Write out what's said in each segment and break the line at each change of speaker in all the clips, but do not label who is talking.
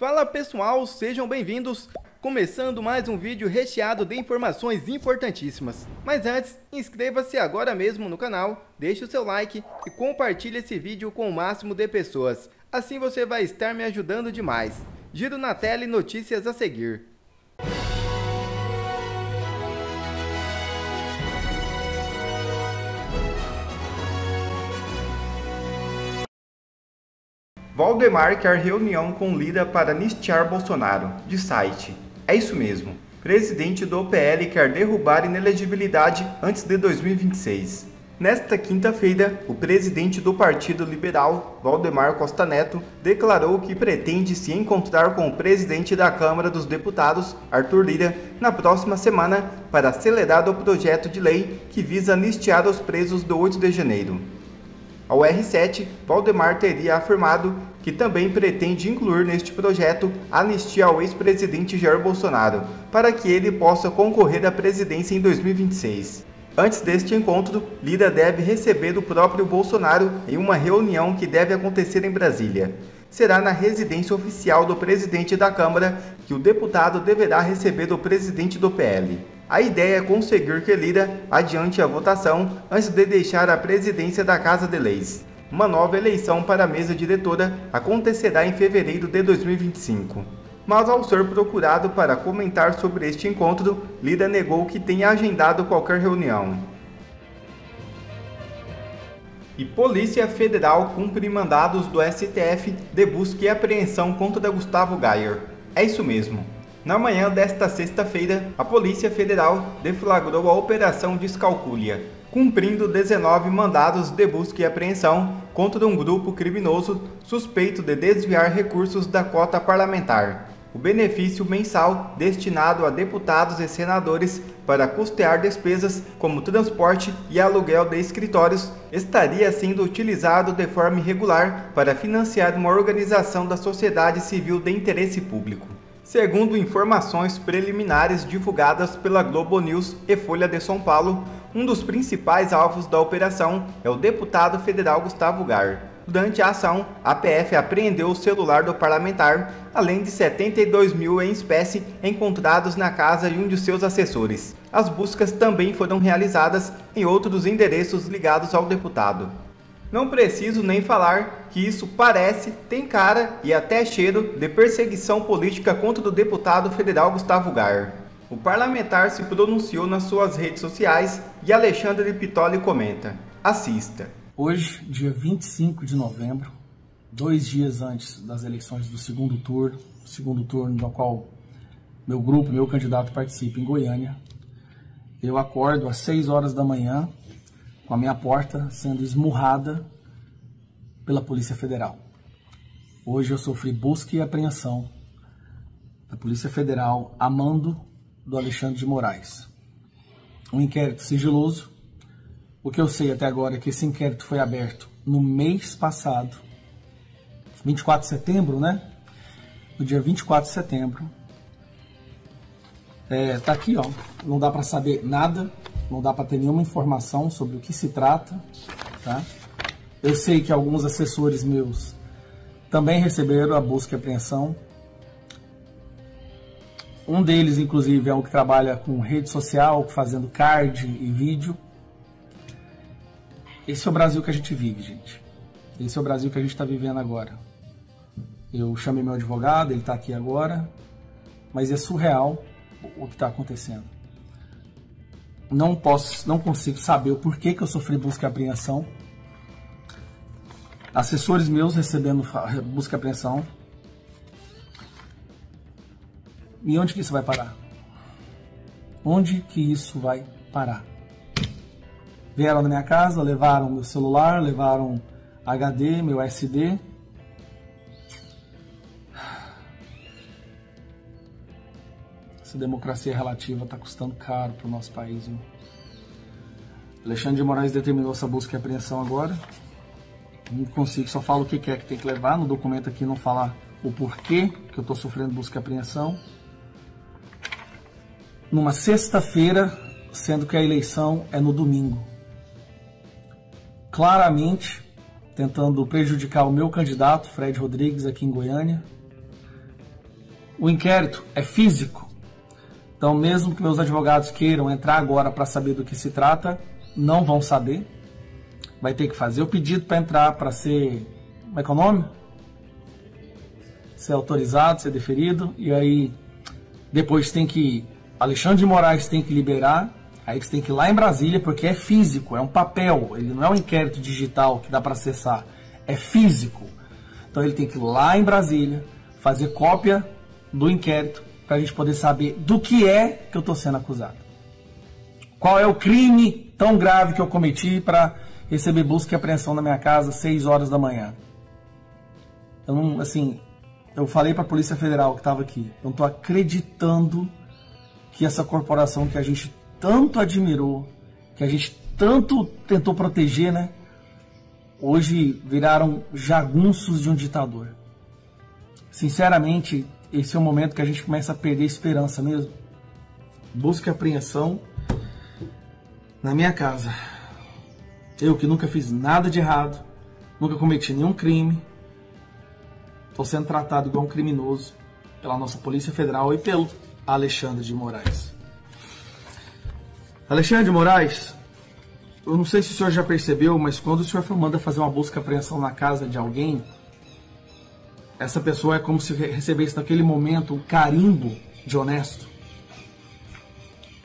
Fala pessoal, sejam bem-vindos! Começando mais um vídeo recheado de informações importantíssimas. Mas antes, inscreva-se agora mesmo no canal, deixe o seu like e compartilhe esse vídeo com o máximo de pessoas. Assim você vai estar me ajudando demais. Giro na tela e notícias a seguir. Valdemar quer reunião com Lira para anistiar Bolsonaro, de site. É isso mesmo. Presidente do PL quer derrubar inelegibilidade antes de 2026. Nesta quinta-feira, o presidente do Partido Liberal, Valdemar Costa Neto, declarou que pretende se encontrar com o presidente da Câmara dos Deputados, Arthur Lira, na próxima semana para acelerar o projeto de lei que visa anistiar os presos do 8 de janeiro. Ao R7, Valdemar teria afirmado que também pretende incluir neste projeto anistia ao ex-presidente Jair Bolsonaro, para que ele possa concorrer à presidência em 2026. Antes deste encontro, Lira deve receber o próprio Bolsonaro em uma reunião que deve acontecer em Brasília. Será na residência oficial do presidente da Câmara que o deputado deverá receber o presidente do PL. A ideia é conseguir que Lira adiante a votação antes de deixar a presidência da Casa de Leis. Uma nova eleição para a mesa diretora acontecerá em fevereiro de 2025. Mas ao ser procurado para comentar sobre este encontro, Lira negou que tenha agendado qualquer reunião. E Polícia Federal cumpre mandados do STF de busca e apreensão contra Gustavo Gayer. É isso mesmo. Na manhã desta sexta-feira, a Polícia Federal deflagrou a Operação Descalculia, cumprindo 19 mandados de busca e apreensão contra um grupo criminoso suspeito de desviar recursos da cota parlamentar. O benefício mensal destinado a deputados e senadores para custear despesas como transporte e aluguel de escritórios estaria sendo utilizado de forma irregular para financiar uma organização da sociedade civil de interesse público. Segundo informações preliminares divulgadas pela Globo News e Folha de São Paulo, um dos principais alvos da operação é o deputado federal Gustavo Gar. Durante a ação, a PF apreendeu o celular do parlamentar, além de 72 mil em espécie encontrados na casa de um de seus assessores. As buscas também foram realizadas em outros endereços ligados ao deputado. Não preciso nem falar que isso parece, tem cara e até cheiro de perseguição política contra o deputado federal Gustavo Gar. O parlamentar se pronunciou nas suas redes sociais e Alexandre Pitoli comenta: Assista.
Hoje, dia 25 de novembro, dois dias antes das eleições do segundo turno, segundo turno no qual meu grupo, meu candidato participa em Goiânia, eu acordo às 6 horas da manhã com a minha porta sendo esmurrada pela Polícia Federal. Hoje eu sofri busca e apreensão da Polícia Federal a mando do Alexandre de Moraes. Um inquérito sigiloso. O que eu sei até agora é que esse inquérito foi aberto no mês passado, 24 de setembro, né? No dia 24 de setembro. É, tá aqui, ó. Não dá para saber nada não dá para ter nenhuma informação sobre o que se trata. Tá? Eu sei que alguns assessores meus também receberam a busca e apreensão. Um deles, inclusive, é um que trabalha com rede social, fazendo card e vídeo. Esse é o Brasil que a gente vive, gente. Esse é o Brasil que a gente está vivendo agora. Eu chamei meu advogado, ele está aqui agora, mas é surreal o que está acontecendo não posso, não consigo saber o porquê que eu sofri busca e apreensão. Assessores meus recebendo busca e apreensão. E onde que isso vai parar? Onde que isso vai parar? Vieram na minha casa, levaram meu celular, levaram HD, meu SD. Essa democracia relativa está custando caro para o nosso país. Viu? Alexandre de Moraes determinou essa busca e apreensão agora. Não consigo, só falo o que é que tem que levar. No documento aqui não fala o porquê que eu estou sofrendo busca e apreensão. Numa sexta-feira, sendo que a eleição é no domingo. Claramente tentando prejudicar o meu candidato, Fred Rodrigues, aqui em Goiânia O inquérito é físico. Então, mesmo que meus advogados queiram entrar agora para saber do que se trata, não vão saber. Vai ter que fazer o pedido para entrar, para ser. Como é que é o nome? Ser autorizado, ser deferido. E aí, depois tem que. Alexandre de Moraes tem que liberar. Aí você tem que ir lá em Brasília, porque é físico, é um papel. Ele não é um inquérito digital que dá para acessar. É físico. Então ele tem que ir lá em Brasília, fazer cópia do inquérito para a gente poder saber do que é que eu estou sendo acusado. Qual é o crime tão grave que eu cometi para receber busca e apreensão na minha casa às 6 horas da manhã? Eu não, assim, eu falei para a Polícia Federal que estava aqui, eu não estou acreditando que essa corporação que a gente tanto admirou, que a gente tanto tentou proteger, né? Hoje viraram jagunços de um ditador. Sinceramente, esse é o momento que a gente começa a perder esperança mesmo. Busca apreensão na minha casa. Eu que nunca fiz nada de errado, nunca cometi nenhum crime, estou sendo tratado igual um criminoso pela nossa Polícia Federal e pelo Alexandre de Moraes. Alexandre de Moraes, eu não sei se o senhor já percebeu, mas quando o senhor manda fazer uma busca apreensão na casa de alguém, essa pessoa é como se recebesse naquele momento um carimbo de honesto.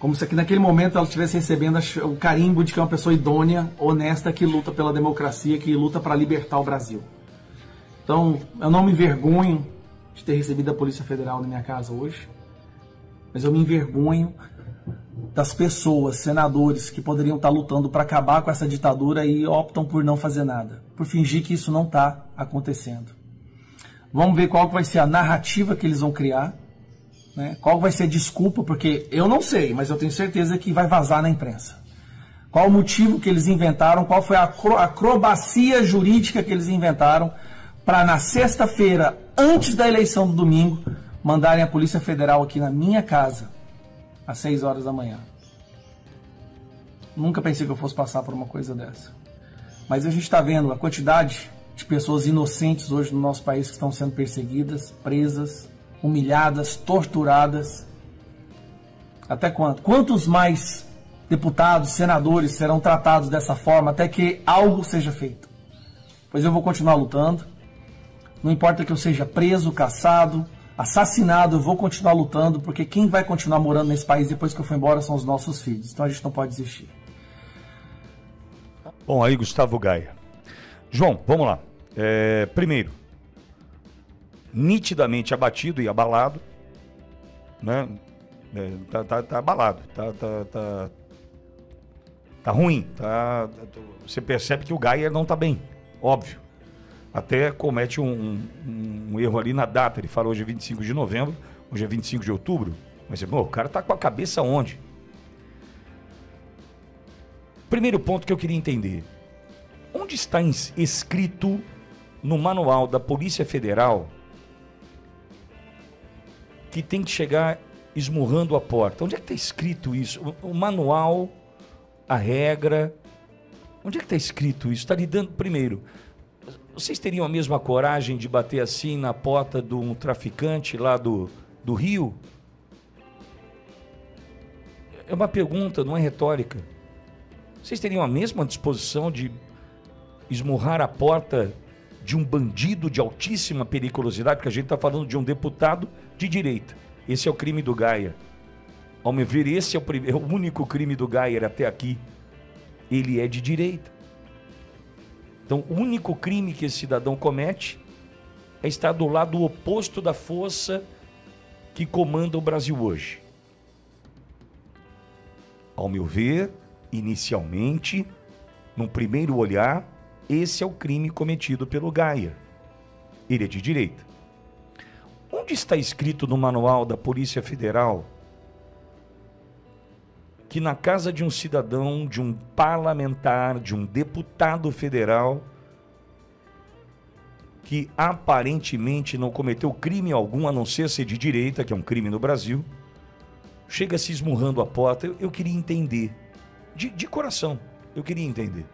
Como se naquele momento ela estivesse recebendo o carimbo de que é uma pessoa idônea, honesta, que luta pela democracia, que luta para libertar o Brasil. Então, eu não me envergonho de ter recebido a Polícia Federal na minha casa hoje, mas eu me envergonho das pessoas, senadores, que poderiam estar lutando para acabar com essa ditadura e optam por não fazer nada, por fingir que isso não está acontecendo. Vamos ver qual vai ser a narrativa que eles vão criar. Né? Qual vai ser a desculpa, porque eu não sei, mas eu tenho certeza que vai vazar na imprensa. Qual o motivo que eles inventaram, qual foi a acrobacia jurídica que eles inventaram para na sexta-feira, antes da eleição do domingo, mandarem a Polícia Federal aqui na minha casa, às 6 horas da manhã. Nunca pensei que eu fosse passar por uma coisa dessa. Mas a gente está vendo a quantidade de pessoas inocentes hoje no nosso país que estão sendo perseguidas, presas, humilhadas, torturadas. Até quanto? Quantos mais deputados, senadores serão tratados dessa forma até que algo seja feito? Pois eu vou continuar lutando. Não importa que eu seja preso, caçado, assassinado, eu vou continuar lutando, porque quem vai continuar morando nesse país depois que eu for embora são os nossos filhos. Então a gente não pode desistir.
Bom, aí Gustavo Gaia. João, vamos lá. É, primeiro, nitidamente abatido e abalado, né? É, tá, tá, tá, abalado, tá, tá, tá, tá ruim, tá, você percebe que o Gaia não tá bem, óbvio. Até comete um, um, um, erro ali na data, ele fala hoje é 25 de novembro, hoje é 25 de outubro, mas o cara tá com a cabeça onde? Primeiro ponto que eu queria entender, onde está escrito no manual da Polícia Federal que tem que chegar esmurrando a porta. Onde é que está escrito isso? O, manual, a regra. Onde é que está escrito isso? Está lhe dando. Primeiro, vocês teriam a mesma coragem de bater assim na porta de um traficante lá do, do Rio? É uma pergunta, não é retórica. Vocês teriam a mesma disposição de esmurrar a porta de um bandido de altíssima periculosidade, porque a gente está falando de um deputado de direita. Esse é o crime do Gaia. Ao meu ver, esse é o, é o único crime do Gaia até aqui. Ele é de direita. Então, o único crime que esse cidadão comete é estar do lado oposto da força que comanda o Brasil hoje. Ao meu ver, inicialmente, num primeiro olhar, esse é o crime cometido pelo Gaia. Ele é de direita. Onde está escrito no manual da Polícia Federal que na casa de um cidadão, de um parlamentar, de um deputado federal, que aparentemente não cometeu crime algum, a não ser ser de direita, que é um crime no Brasil, chega se esmurrando a porta. Eu, eu queria entender, de, de coração, eu queria entender.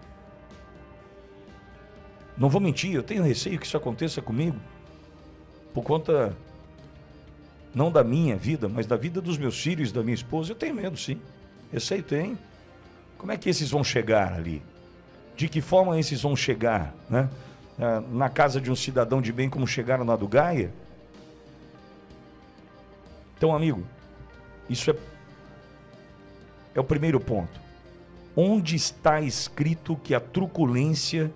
Não vou mentir, eu tenho receio que isso aconteça comigo por conta não da minha vida, mas da vida dos meus filhos, da minha esposa, eu tenho medo sim. Sei, tenho. Como é que esses vão chegar ali? De que forma esses vão chegar, né? Ah, na casa de um cidadão de bem como chegaram na do Gaia? Então, amigo, isso é, é o primeiro ponto. Onde está escrito que a truculência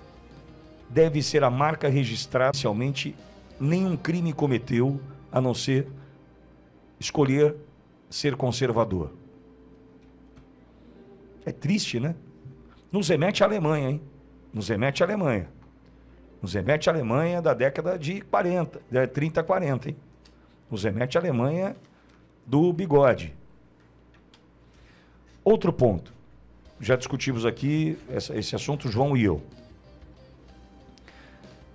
deve ser a marca registrada inicialmente? Nenhum crime cometeu, a não ser escolher ser conservador. É triste, né? Nos remete à Alemanha, hein? Nos remete à Alemanha. Nos remete à Alemanha da década de 40, de 30, 40, hein? Nos remete à Alemanha do bigode. Outro ponto. Já discutimos aqui esse assunto, João e eu.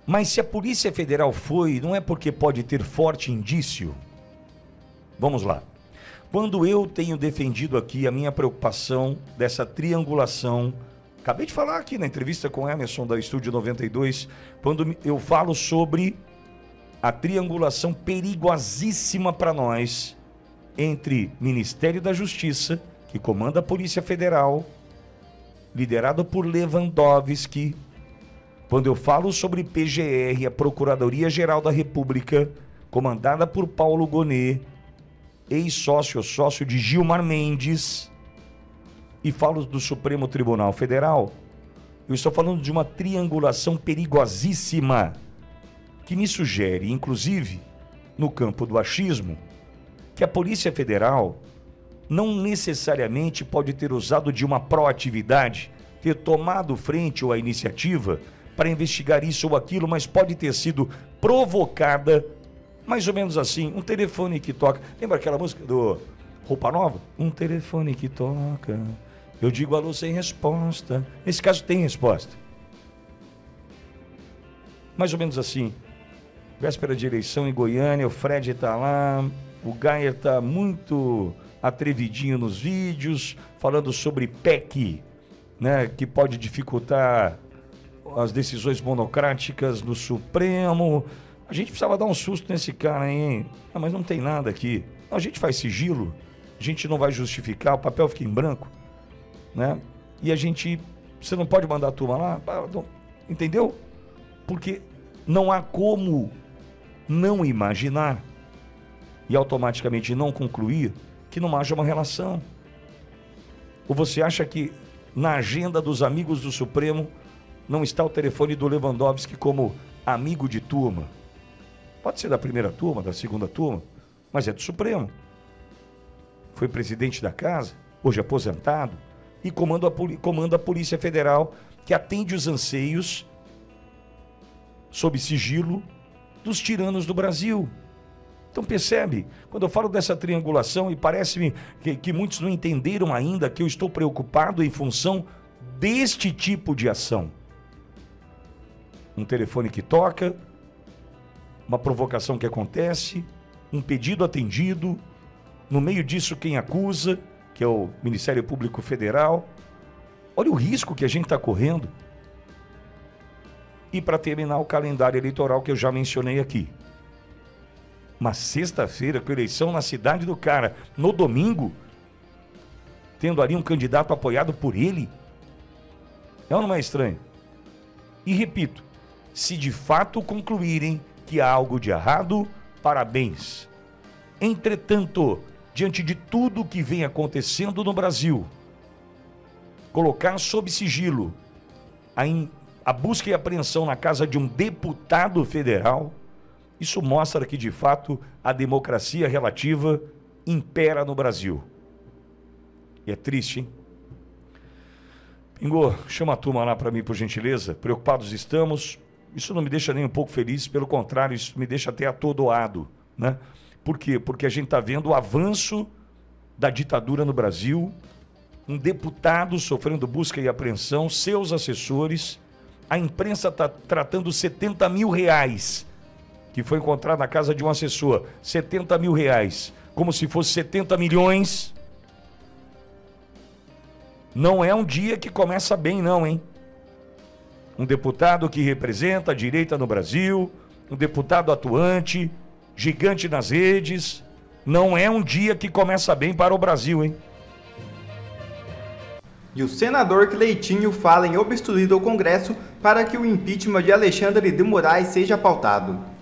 Mas se a Polícia Federal foi, não é porque pode ter forte indício. Vamos lá. Quando eu tenho defendido aqui a minha preocupação dessa triangulação, acabei de falar aqui na entrevista com Emerson da Estúdio 92, quando eu falo sobre a triangulação perigosíssima para nós entre Ministério da Justiça, que comanda a Polícia Federal, liderado por Lewandowski. Quando eu falo sobre PGR, a Procuradoria-Geral da República, comandada por Paulo Gonet, ex-sócio, sócio de Gilmar Mendes, e falo do Supremo Tribunal Federal, eu estou falando de uma triangulação perigosíssima que me sugere, inclusive, no campo do achismo, que a Polícia Federal não necessariamente pode ter usado de uma proatividade, ter tomado frente ou a iniciativa para investigar isso ou aquilo, mas pode ter sido provocada, mais ou menos assim, um telefone que toca. Lembra aquela música do Roupa Nova? Um telefone que toca. Eu digo alô sem resposta. Nesse caso tem resposta. Mais ou menos assim. Véspera de eleição em Goiânia, o Fred está lá, o Gaia está muito atrevidinho nos vídeos, falando sobre PEC, né, que pode dificultar as decisões monocráticas do Supremo. A gente precisava dar um susto nesse cara, hein? Ah, mas não tem nada aqui. A gente faz sigilo, a gente não vai justificar, o papel fica em branco, né? E a gente, você não pode mandar a turma lá, ah, entendeu? Porque não há como não imaginar e automaticamente não concluir que não haja uma relação? Ou você acha que na agenda dos amigos do Supremo não está o telefone do Lewandowski como amigo de turma? Pode ser da primeira turma, da segunda turma, mas é do Supremo. Foi presidente da casa, hoje aposentado, e comanda a, comanda a Polícia Federal, que atende os anseios sob sigilo dos tiranos do Brasil. Então percebe, quando eu falo dessa triangulação e parece-me que, que muitos não entenderam ainda que eu estou preocupado em função deste tipo de ação. Um telefone que toca, uma provocação que acontece, um pedido atendido, no meio disso quem acusa, que é o Ministério Público Federal. Olha o risco que a gente está correndo. E para terminar o calendário eleitoral que eu já mencionei aqui. Uma sexta-feira com eleição na cidade do cara, no domingo, tendo ali um candidato apoiado por ele. É ou não é estranho? E repito, se de fato concluírem que há algo de errado, parabéns. Entretanto, diante de tudo que vem acontecendo no Brasil, colocar sob sigilo a, in, a busca e apreensão na casa de um deputado federal isso mostra que, de fato, a democracia relativa impera no Brasil. E é triste, hein? Pingô, chama a turma lá para mim, por gentileza. Preocupados estamos. Isso não me deixa nem um pouco feliz, pelo contrário, isso me deixa até atordoado. Né? Por quê? Porque a gente está vendo o avanço da ditadura no Brasil, um deputado sofrendo busca e apreensão, seus assessores, a imprensa está tratando 70 mil reais que foi encontrado na casa de um assessor, 70 mil reais, como se fosse 70 milhões. Não é um dia que começa bem, não, hein? Um deputado que representa a direita no Brasil, um deputado atuante, gigante nas redes, Não é um dia que começa bem para o Brasil, hein?
E o senador Cleitinho fala em obstruir o Congresso para que o impeachment de Alexandre de Moraes seja pautado.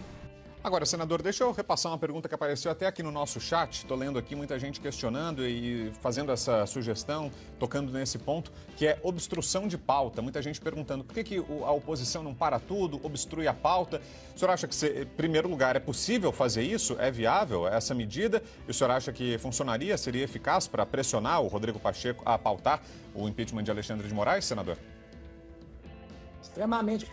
Agora, senador, deixa eu repassar uma pergunta que apareceu até aqui no nosso chat. Estou lendo aqui muita gente questionando e fazendo essa sugestão, tocando nesse ponto, que é obstrução de pauta. Muita gente perguntando por que, que a oposição não para tudo, obstrui a pauta. O senhor acha que, em primeiro lugar, é possível fazer isso? É viável essa medida? E o senhor acha que funcionaria, seria eficaz para pressionar o Rodrigo Pacheco a pautar o impeachment de Alexandre de Moraes, senador?
Extremamente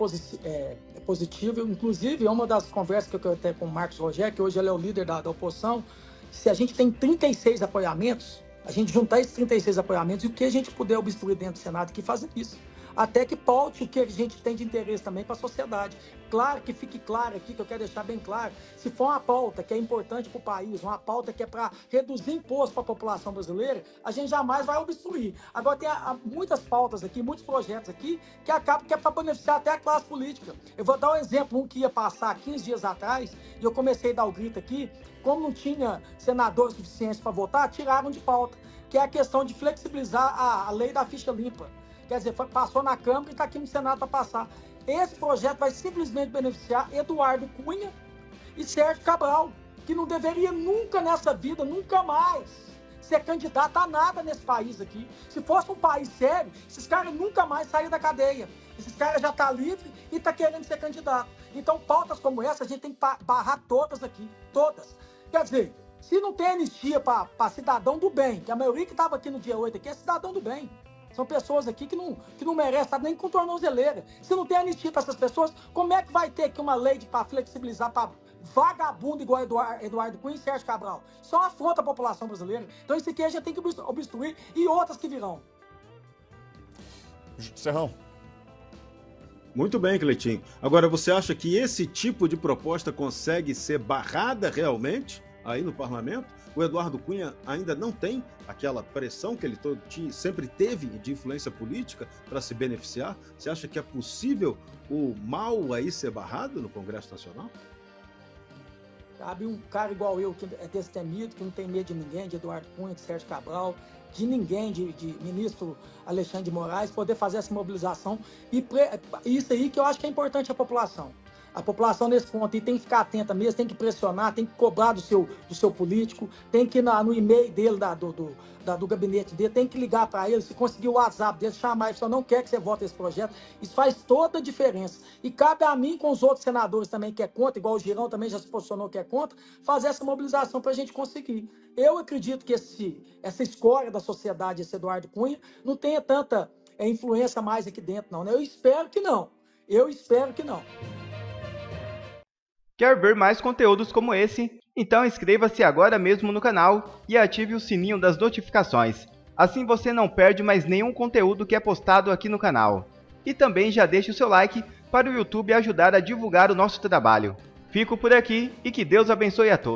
é, positivo. Inclusive, é uma das conversas que eu tenho com o Marcos Rogério, que hoje ele é o líder da, da oposição, se a gente tem 36 apoiamentos, a gente juntar esses 36 apoiamentos e o que a gente puder obstruir dentro do Senado, que fazer isso até que paute o que a gente tem de interesse também para a sociedade. Claro que fique claro aqui, que eu quero deixar bem claro, se for uma pauta que é importante para o país, uma pauta que é para reduzir imposto para a população brasileira, a gente jamais vai obstruir. Agora tem a, a, muitas pautas aqui, muitos projetos aqui, que acabam que é para beneficiar até a classe política. Eu vou dar um exemplo, um que ia passar 15 dias atrás, e eu comecei a dar o grito aqui, como não tinha senadores suficientes para votar, tiraram de pauta, que é a questão de flexibilizar a, a lei da ficha limpa. Quer dizer, foi, passou na Câmara e está aqui no Senado para passar. Esse projeto vai simplesmente beneficiar Eduardo Cunha e Sérgio Cabral, que não deveria nunca nessa vida, nunca mais, ser candidato a nada nesse país aqui. Se fosse um país sério, esses caras nunca mais saíram da cadeia. Esses caras já estão tá livres e estão tá querendo ser candidato. Então, pautas como essa, a gente tem que barrar todas aqui. Todas. Quer dizer, se não tem anistia para cidadão do bem, que a maioria que estava aqui no dia 8 aqui é cidadão do bem. São pessoas aqui que não, que não merecem estar nem com tornozeleira. Se não tem anistia para essas pessoas, como é que vai ter aqui uma lei para flexibilizar para vagabundo igual Eduardo, Eduardo Cunha e Sérgio Cabral? Só afronta a população brasileira. Então isso aqui a gente tem que obstruir e outras que virão.
Serrão.
Muito bem, Cleitinho. Agora, você acha que esse tipo de proposta consegue ser barrada realmente aí no parlamento? O Eduardo Cunha ainda não tem aquela pressão que ele sempre teve de influência política para se beneficiar? Você acha que é possível o mal aí ser barrado no Congresso Nacional?
Cabe um cara igual eu, que é destemido, que não tem medo de ninguém, de Eduardo Cunha, de Sérgio Cabral, de ninguém, de, de ministro Alexandre de Moraes, poder fazer essa mobilização. E isso aí que eu acho que é importante a população. A população nesse ponto aí tem que ficar atenta mesmo, tem que pressionar, tem que cobrar do seu, do seu político, tem que ir na, no e-mail dele, da, do, do, da, do gabinete dele, tem que ligar para ele, se conseguir o WhatsApp dele, chamar ele, só não quer que você vote esse projeto. Isso faz toda a diferença. E cabe a mim, com os outros senadores também que é contra, igual o Girão também já se posicionou que é contra, fazer essa mobilização para a gente conseguir. Eu acredito que esse, essa escória da sociedade, esse Eduardo Cunha, não tenha tanta é, influência mais aqui dentro, não. Né? Eu espero que não. Eu espero que não.
Quer ver mais conteúdos como esse? Então inscreva-se agora mesmo no canal e ative o sininho das notificações. Assim você não perde mais nenhum conteúdo que é postado aqui no canal. E também já deixe o seu like para o YouTube ajudar a divulgar o nosso trabalho. Fico por aqui e que Deus abençoe a todos.